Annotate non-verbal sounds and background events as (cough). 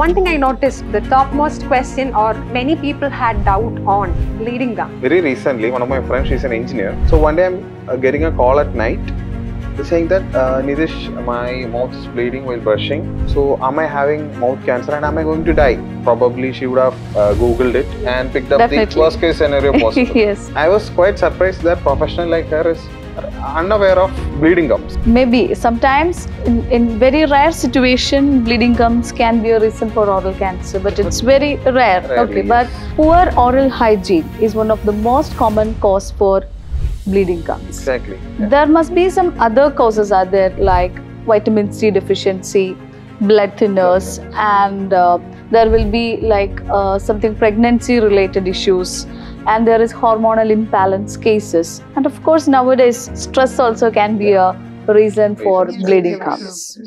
One thing I noticed, the topmost question or many people had doubt on bleeding gum. Very recently, one of my friends, she's an engineer. So one day I'm uh, getting a call at night saying that uh, Nitish, my mouth is bleeding while brushing. So am I having mouth cancer and am I going to die? Probably she would have uh, googled it and picked up Definitely. the worst case scenario possible. (laughs) yes. I was quite surprised that professional like her is unaware of bleeding gums. Maybe sometimes in, in very rare situation bleeding gums can be a reason for oral cancer but it's very rare Rarely, okay but poor oral hygiene is one of the most common cause for bleeding gums Exactly. Yeah. there must be some other causes are there like vitamin c deficiency blood thinners and uh, there will be like uh, something pregnancy related issues and there is hormonal imbalance cases. And of course nowadays stress also can be a reason for bleeding gums